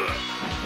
Ugh.